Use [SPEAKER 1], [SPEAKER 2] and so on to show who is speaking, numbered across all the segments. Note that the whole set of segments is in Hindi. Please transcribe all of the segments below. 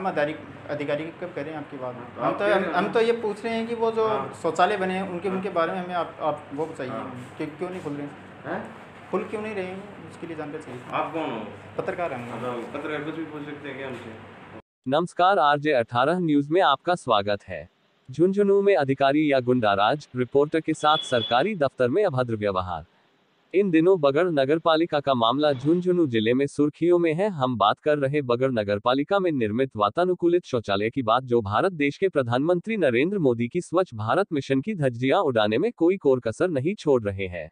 [SPEAKER 1] हम अधिकारी अधिकारी कब करें आपकी बात?
[SPEAKER 2] तो
[SPEAKER 1] हम
[SPEAKER 2] आप
[SPEAKER 1] तो हम तो ये पूछ रहे हैं कि वो जो
[SPEAKER 2] हाँ।
[SPEAKER 1] शौचालय बने हैं उनके
[SPEAKER 2] हाँ।
[SPEAKER 1] उनके बारे में हमें आप आप वो बताइए
[SPEAKER 2] हाँ।
[SPEAKER 1] कि क्यों नहीं खुल रहे हैं?
[SPEAKER 2] हैं?
[SPEAKER 1] खुल क्यों नहीं रहे हैं? उसके लिए जानकारी चाहिए
[SPEAKER 2] आप कौन हो?
[SPEAKER 1] पत्रकार हैं
[SPEAKER 2] मतलब पत्रकार कुछ भी पूछ सकते हैं क्या हमसे?
[SPEAKER 3] नमस्कार आरजे 18 न्यूज़ में आपका स्वागत है। झुंझुनू में अधिकारी या गुंडाराज रिपोर्टर के साथ सरकारी दफ्तर में अभद्र व्यवहार। इन दिनों बगड़ नगर पालिका का मामला झुंझुनू ज़िले में सुर्खियों में है। हम बात कर रहे बगड़ नगर पालिका में निर्मित वातानुकूलित शौचालय की बात, जो भारत देश के प्रधानमंत्री नरेंद्र मोदी की स्वच्छ भारत मिशन की धज्जियाँ उड़ाने में कोई कोर कसर नहीं छोड़ रहे हैं।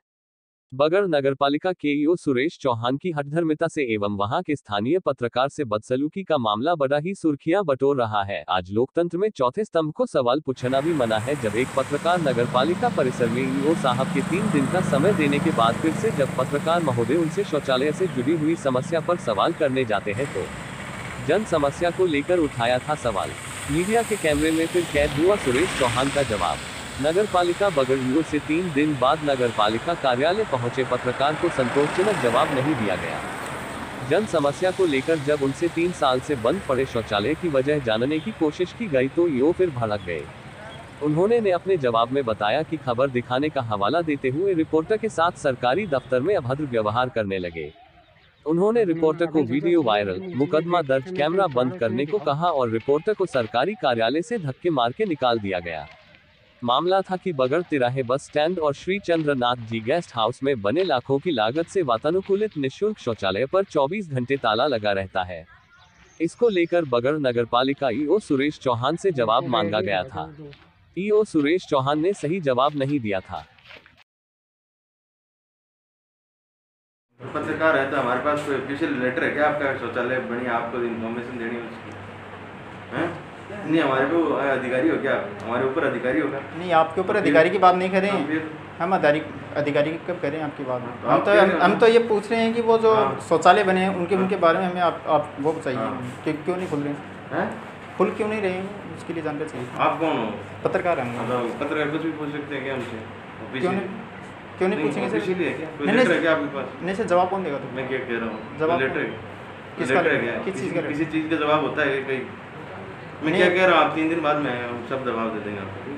[SPEAKER 3] बगड़ नगरपालिका के ईओ सुरेश चौहान की हठधर्मिता से एवं वहाँ के स्थानीय पत्रकार से बदसलूकी का मामला बड़ा ही सुर्खियाँ बटोर रहा है। आज लोकतंत्र में चौथे स्तंभ को सवाल पूछना भी मना है, जब एक पत्रकार नगरपालिका परिसर में ईओ साहब के तीन दिन का समय देने के बाद फिर से जब पत्रकार महोदय उनसे शौचालय से जुड़ी हुई समस्या पर सवाल करने जाते हैं तो जन समस्या को लेकर उठाया था सवाल। मीडिया के कैमरे में फिर कैद हुआ सुरेश चौहान का जवाब। नगर पालिका बगड़ियों से तीन दिन बाद नगर पालिका कार्यालय पहुँचे पत्रकार को संतोषजनक जवाब नहीं दिया गया। जन समस्या को लेकर जब उनसे तीन साल से बंद पड़े शौचालय की वजह जानने की कोशिश की गई तो यो फिर भड़क गए। उन्होंने ने अपने जवाब में बताया कि खबर दिखाने का हवाला देते हुए रिपोर्टर के साथ सरकारी दफ्तर में अभद्र व्यवहार करने लगे। उन्होंने रिपोर्टर को वीडियो वायरल, मुकदमा दर्ज, कैमरा बंद करने को कहा और रिपोर्टर को सरकारी कार्यालय से धक्के मार के निकाल दिया गया। मामला था कि बगड़ तिराहे बस स्टैंड और श्री चंद्रनाथ जी गेस्ट हाउस में बने लाखों की लागत से वातानुकूलित निशुल्क शौचालय पर 24 घंटे ताला लगा रहता है। इसको लेकर बगड़ नगरपालिका ईओ सुरेश चौहान से जवाब मांगा गया था। ईओ सुरेश चौहान ने सही जवाब नहीं दिया था।
[SPEAKER 2] पत्रकार है तो हमारे पास कोई ऑफिशियल लेटर है क्या आपका शौचालय बढ़िया आपको इन्फॉर्मेशन देनी है उसकी? हैं? नहीं हमारे को अधिकारी हो क्या? हमारे ऊपर अधिकारी होगा
[SPEAKER 1] नहीं आपके ऊपर अधिकारी की बात नहीं करें। हम अधिकारी अधिकारी कब करें आपकी बात?
[SPEAKER 2] तो
[SPEAKER 1] हम तो हम तो ये पूछ रहे हैं कि वो जो
[SPEAKER 2] हाँ।
[SPEAKER 1] शौचालय बने हैं उनके
[SPEAKER 2] हाँ।
[SPEAKER 1] उनके बारे में हमें आप आप वो बताइए।
[SPEAKER 2] हाँ।
[SPEAKER 1] कि क्यों नहीं खुल रहे हैं?
[SPEAKER 2] हैं?
[SPEAKER 1] खुल क्यों नहीं रहे हैं? उसके लिए जानकारी चाहिए।
[SPEAKER 2] आप कौन हो?
[SPEAKER 1] पत्रकार हैं हम।
[SPEAKER 2] मतलब पत्रकार कुछ भी पूछ सकते हैं क्या हमसे
[SPEAKER 1] क्यों नहीं क्यों नहीं पूछेंगे सर?
[SPEAKER 2] है क्या?
[SPEAKER 1] नहीं,
[SPEAKER 2] क्या आपके पास?
[SPEAKER 1] नहीं सर जवाब कौन देगा तो
[SPEAKER 2] मैं क्या कह रहा हूँ?
[SPEAKER 1] जवाब
[SPEAKER 2] लेटर
[SPEAKER 1] किसका
[SPEAKER 2] है
[SPEAKER 1] किस चीज़ का
[SPEAKER 2] किसी चीज़ का जवाब होता है कहीं मैं क्या कह रहा हूँ आप तीन दिन बाद में हम सब जवाब दे देंगे आपको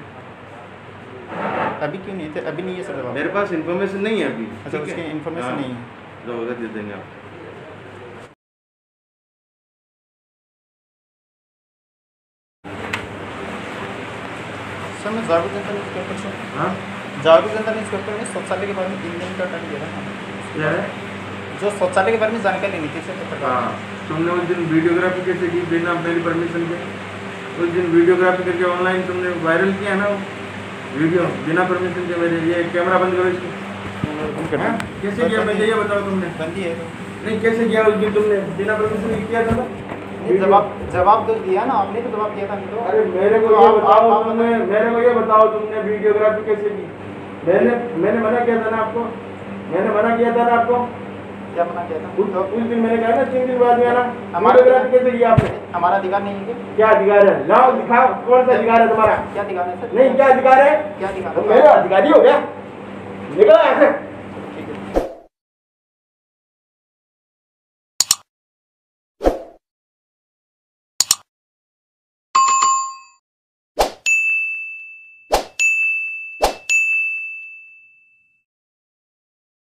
[SPEAKER 1] अभी क्यों नहीं? थे अभी नहीं है सर जवाब।
[SPEAKER 2] मेरे पास इन्फॉर्मेशन नहीं है अभी
[SPEAKER 1] अच्छा उसकी इन्फॉर्मेशन
[SPEAKER 2] हाँ,
[SPEAKER 1] नहीं है।
[SPEAKER 2] जो होगा दे देंगे आपको
[SPEAKER 1] सर मैं जागरूक जनता न्यूज़ पेपर से
[SPEAKER 2] हाँ?
[SPEAKER 1] जागरूक जनता न्यूज़ पेपर में शौचालय के बारे में तीन दिन का टाइम दिया था
[SPEAKER 2] है?
[SPEAKER 1] जो शौचालय के बारे में जानकारी लेनी थी सर
[SPEAKER 2] हाँ तुमने उस दिन वीडियोग्राफी कैसे की बिना मेरी परमिशन के? उस दिन वीडियोग्राफी करके ऑनलाइन तुमने वायरल किया ना वीडियो बिना परमिशन के मेरे ये कैमरा बंद करो इसको। हाँ? कैसे किया? मैं ये बताओ तुमने?
[SPEAKER 1] बंदी है। तो
[SPEAKER 2] नहीं कैसे किया उस दिन तुमने? बिना परमिशन के किया था ना?
[SPEAKER 1] जवाब जवाब तो दिया ना आपने तो जवाब दिया था तो।
[SPEAKER 2] अरे मेरे को
[SPEAKER 1] तो
[SPEAKER 2] ये बताओ तुमने मेरे को ये बताओ तुमने वीडियोग्राफी कैसे की? मैंने मैंने मना किया था ना आपको? मैंने मना किया था ना आपको?
[SPEAKER 1] क्या मना किया था?
[SPEAKER 2] उस उस दिन मैंने कहा ना तीन दिन बाद में आना।
[SPEAKER 1] हमारा
[SPEAKER 2] वीडियोग्राफी कैसे किया आपने।
[SPEAKER 1] हमारा अधिकार नहीं है क्या?
[SPEAKER 2] अधिकार है? लाओ दिखाओ कौन सा अधिकार है तुम्हारा?
[SPEAKER 1] क्या अधिकार है सर?
[SPEAKER 2] नहीं क्या अधिकार है?
[SPEAKER 1] क्या अधिकार है?
[SPEAKER 2] मेरा अधिकारी हो गया। निकला ऐसे